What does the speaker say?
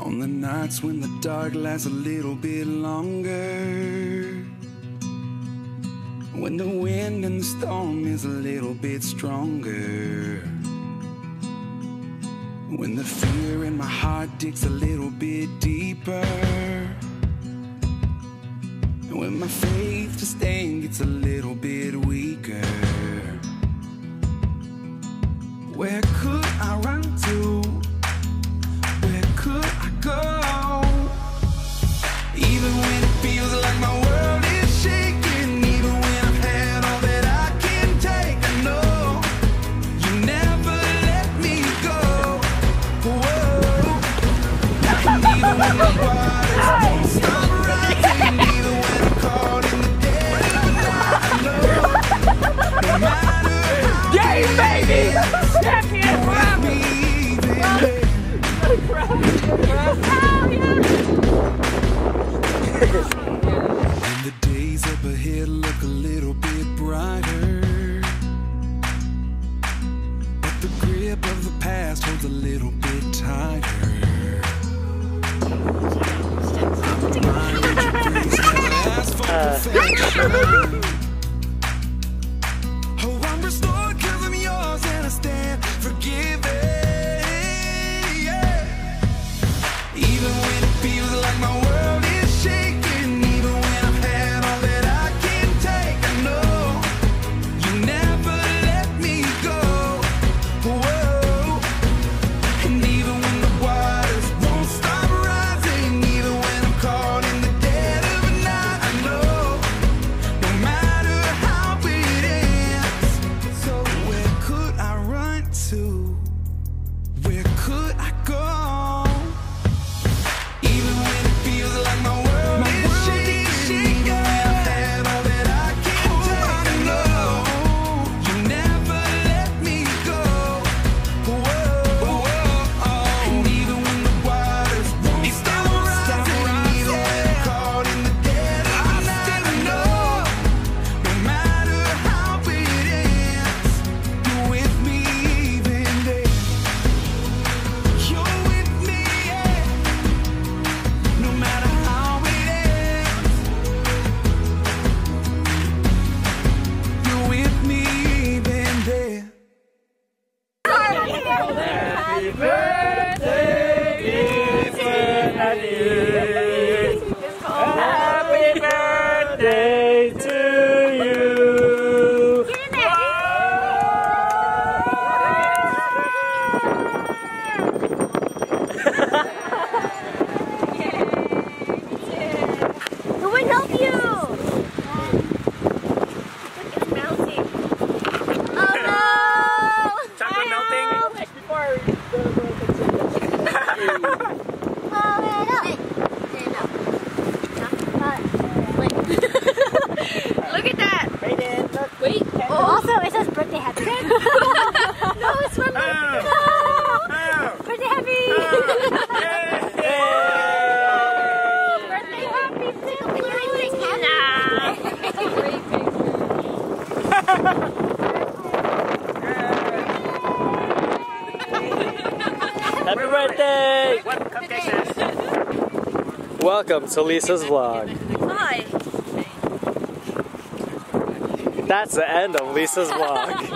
On the nights when the dark lasts a little bit longer. When the wind and the storm is a little bit stronger. When the fear in my heart digs a little bit deeper. And when my faith just ain't gets a little bit and the days up ahead look a little bit brighter. But the grip of the past holds a little bit tighter. Happy birthday, dear Happy birthday. Happy birthday! Welcome, Welcome to Lisa's vlog. Hi. That's the end of Lisa's vlog.